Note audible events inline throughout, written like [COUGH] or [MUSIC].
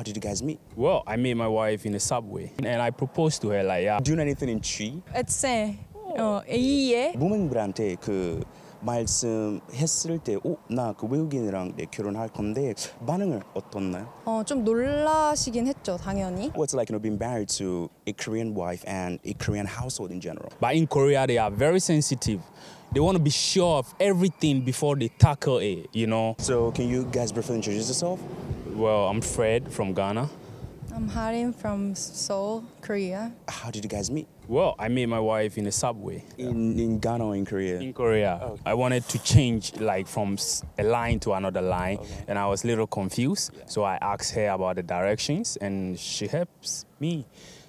How did you guys meet? Well, I met my wife in the subway and I proposed to her like, yeah. Do you know anything in Twi? It's a, 어, 이에. 무명들한테 그 말씀했을 때, 오, 나 그 외국인이랑 내 결혼할 건데 반응을 어떻나요? 어, 좀 놀라시긴 했죠, 당연히. What's like you know being married to a Korean wife and a Korean household in general? But in Korea, they are very sensitive. They want to be sure of everything before they tackle it, you know. So can you guys briefly introduce yourself? Well, I'm Fred from Ghana. I'm Harim from Seoul, Korea. How did you guys meet? Well, I met my wife in the subway In, in Ghana or in Korea? in Korea. I wanted to change like from s- a line to another line and I was a little confused. So I asked her about the directions and she helps me.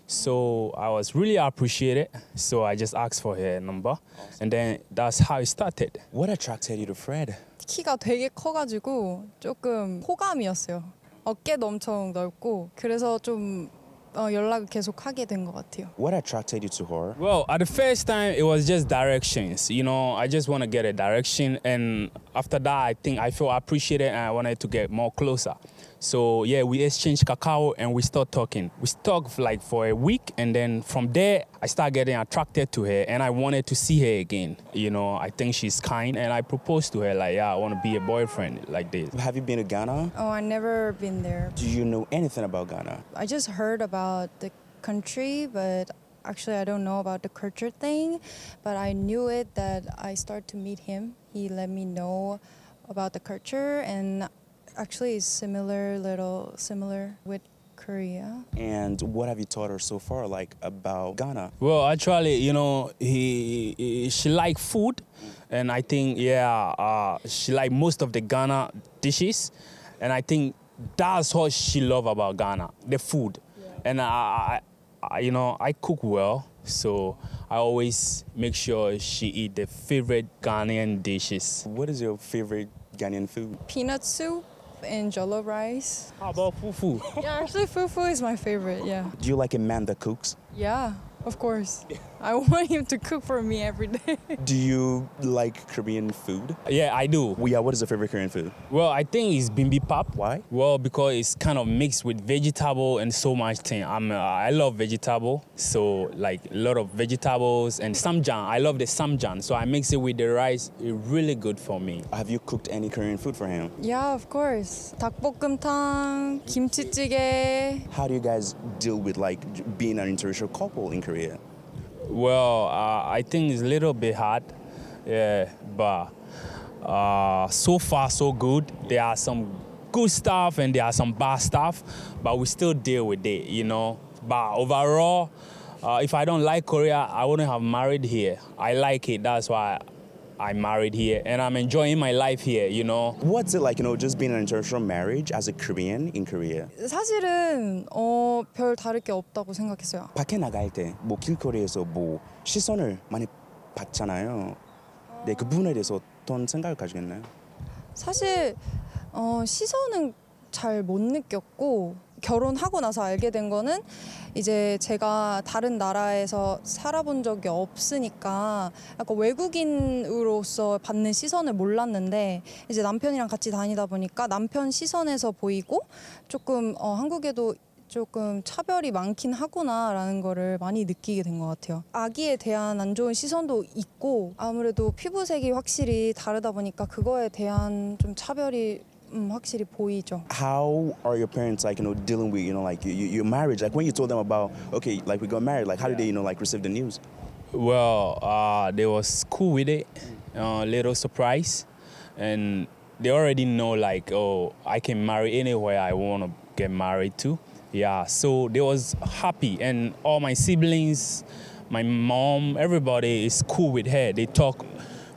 So I was really appreciated. So I just asked for her number and then that's how it started. What attracted you to Fred? 키가 되게 커가지고 조금 호감이었어요. 어깨도 엄청 넓고 그래서 좀 어, 연락을 계속 하게 된 것 같아요. What attracted you to her? Well, at the first time, it was just directions. You know, I just want to get a direction. And after that, I think I felt appreciated and I wanted to get more closer. So, yeah, we exchanged Kakao and we start talking. We talked like for a week. And then from there, I started getting attracted to her and I wanted to see her again. You know, I think she's kind. And I proposed to her, like, yeah, I want to be a boyfriend like this. Have you been to Ghana? Oh, I never been there. Do you know anything about Ghana? I just heard about the country, but actually I don't know about the culture thing. But I knew it that I started to meet him. He let me know about the culture, and actually it's similar, little similar with Korea. And what have you taught her so far, like about Ghana? Well, actually, you know, he, he she like food, and I think yeah, uh, she like most of the Ghana dishes, and I think that's what she love about Ghana, the food, and I, I, I, you know, I cook well, so I always make sure she eat the favorite Ghanaian dishes. What is your favorite Ghanaian food? Peanut soup and jollof rice. How about fufu? Yeah, actually fufu is my favorite. Yeah. Do you like a man that cooks? Yeah, of course. [LAUGHS] [LAUGHS] I want him to cook for me every day. [LAUGHS] do you like Korean food? Yeah, I do. Well, yeah, what is your favorite Korean food? Well, I think it's bibimbap. Why? Well, because it's kind of mixed with vegetable and so much thing. I'm uh, I love vegetable, so like a lot of vegetables and ssamjang. I love the ssamjang, so I mix it with the rice. It's really good for me. Have you cooked any Korean food for him? Yeah, of course. Tteokbokkotang, kimchi jjigae. How do you guys deal with like being an interracial couple in Korea? Well, uh, I think it's a little bit hard, yeah, but uh, so far so good. There are some good stuff and there are some bad stuff, but we still deal with it, you know. But overall, uh, if I don't like Korea, I wouldn't have married here. I like it. That's why I married here, and I'm enjoying my life here, you know. What's it like, you know, just being an interracial marriage as a Korean in Korea? 사실은 어, 별 다를 게 없다고 생각했어요. 밖에 나갈 때 뭐 길거리에서 뭐 시선을 많이 받잖아요. 네, 그 부분에 대해서 어떤 생각을 가지고 있나요? 사실 어, 시선은 잘 못 느꼈고 결혼하고 나서 알게 된 거는 이제 제가 다른 나라에서 살아본 적이 없으니까 약간 외국인으로서 받는 시선을 몰랐는데 이제 남편이랑 같이 다니다 보니까 남편 시선에서 보이고 조금 어, 한국에도 조금 차별이 많긴 하구나라는 거를 많이 느끼게 된 것 같아요. 아기에 대한 안 좋은 시선도 있고 아무래도 피부색이 확실히 다르다 보니까 그거에 대한 좀 차별이 음, 확실히 보이죠. How are your parents like, you know, dealing with, you know, like your, your marriage? Like when you told them about, okay, like we got married, like how did they, you know, like receive the news? Well, uh, they was cool with it, a little surprise, and they already know like, oh, I can marry anywhere I want to get married to. Yeah, so they was happy, and all my siblings, my mom, everybody is cool with her. They talk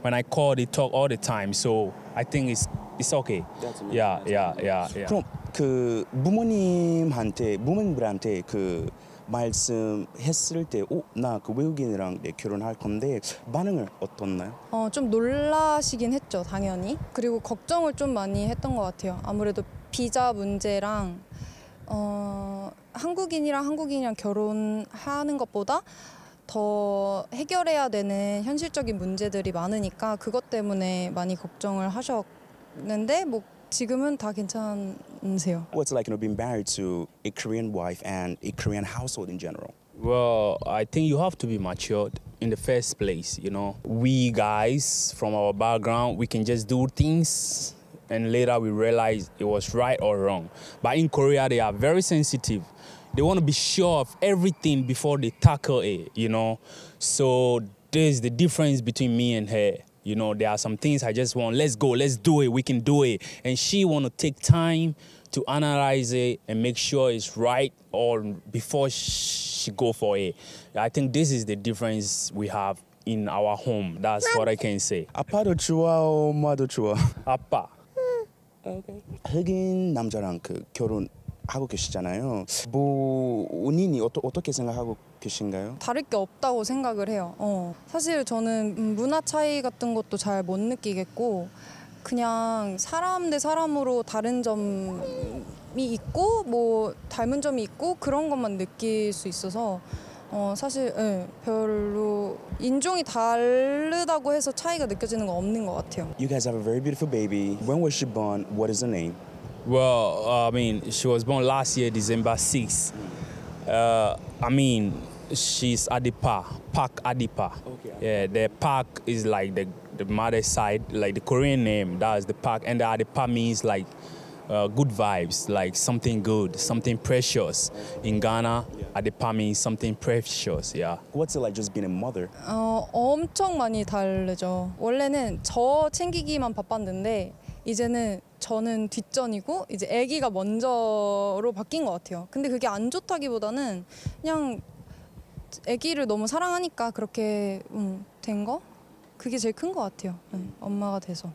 when I call, they talk all the time. So I think it's it's okay. Yeah, yeah, yeah, yeah. 그럼 그 부모님한테 부모님들한테 그 말씀했을 때, 오, 나 그 외국인이랑 내 결혼할 건데 반응을 어떻나요? 어, 좀 놀라시긴 했죠, 당연히. 그리고 걱정을 좀 많이 했던 것 같아요. 아무래도 비자 문제랑 어, 한국인이랑 한국인이랑 결혼하는 것보다 더 해결해야 되는 현실적인 문제들이 많으니까 그것 때문에 많이 걱정을 하셨는데 뭐 지금은 다 괜찮으세요. What's it like, you know, being married to a Korean wife and a Korean household in general? Well, I think you have to be matured in the first place, you know. We guys from our background, we can just do things and later we realize it was right or wrong. But in Korea, they are very sensitive. They want to be sure of everything before they tackle it, you know. So there's the difference between me and her. You know, there are some things I just want, let's go, let's do it, we can do it. And she want to take time to analyze it and make sure it's right or before she go for it. I think this is the difference we have in our home. That's what I can say. 아빠도 좋아, 엄마도 좋아. 아빠. 흑인 남자랑 그 결혼 하고 계시잖아요. 본인이 어떠, 어떻게 생각하고 계신가요? 다를 게 없다고 생각을 해요. 어. 사실 저는 음, 문화 차이 같은 것도 잘 못 느끼겠고 그냥 사람 대 사람으로 다른 점이 있고 뭐 닮은 점이 있고 그런 것만 느낄 수 있어서 어, 사실 예, 별로 인종이 다르다고 해서 차이가 느껴지는 건 없는 것 같아요. You guys have a very beautiful baby. When was she born? What is her name? Well, uh, I mean, she was born last year, December 6th. Uh, I mean, she's Adipa, Park Adipa. Okay. Yeah, the Park is like the, the mother's side, like the Korean name, that's the Park. And the Adipa means like uh, good vibes, like something good, something precious. In Ghana, Adipa means something precious, yeah. What's it like just being a mother? 어, 엄청 많이 다르죠. 원래는 저 챙기기만 바빴는데 이제는 저는 뒷전이고 이제 아기가 먼저로 바뀐 것 같아요. 근데 그게 안 좋다기보다는 그냥 아기를 너무 사랑하니까 그렇게 음, 된 거? 그게 제일 큰 것 같아요. 음, 엄마가 돼서.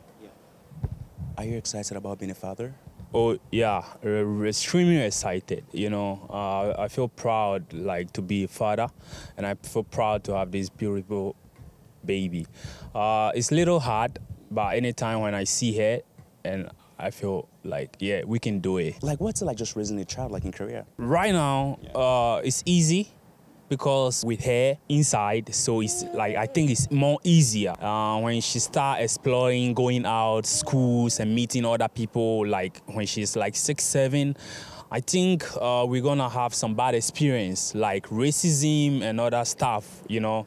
Are you excited about being a father? Oh yeah, uh, extremely excited. You know, uh, I feel proud like to be a father, and I feel proud to have this beautiful baby. Uh, it's a little hard, but anytime when I see her, and I feel like yeah, we can do it. Like, what's it like just raising a child like in Korea? Right now, uh, it's easy because with her inside, so it's like I think it's more easier uh, when she start exploring, going out schools and meeting other people. Like when she's like six, seven. I think uh, we're gonna have some bad experience like racism and other stuff, you know.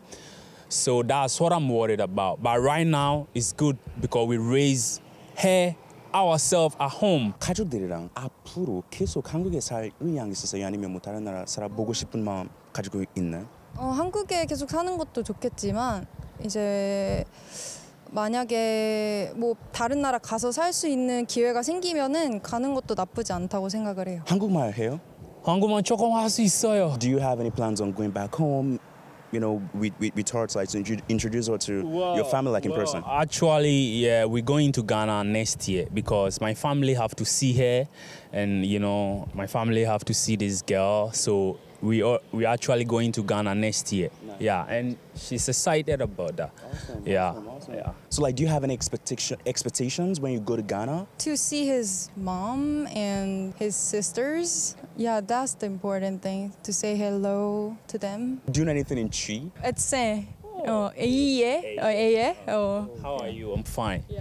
So that's what I'm worried about. But right now, it's good because we raise her ourselves at home. 가족들이랑 앞으로 계속 한국에 살 의향이 있으세요? 아니면 뭐 다른 나라 살아보고 싶은 마음 가지고 있나요? 어, 한국에 계속 사는 것도 좋겠지만 이제 만약에 뭐 다른 나라 가서 살 수 있는 기회가 생기면은 가는 것도 나쁘지 않다고 생각을 해요. 한국말 해요? 한국말 조금 할 수 있어요. Do you have any plans on going back home? You know, with with, with her, like to introduce her to your family, like in Well, person. Actually, yeah, we're going to Ghana next year because my family have to see her, and you know, my family have to see this girl. So we are we actually going to Ghana next year. Yeah, and she's excited about that. Awesome, yeah. Awesome, awesome. yeah. So like, do you have any expectation, expectations when you go to Ghana? To see his mom and his sisters. Yeah, that's the important thing, to say hello to them. Doing anything in Twi? It's say. Oh, oh, yeah, oh, yeah, oh. How are you? I'm fine. Yeah.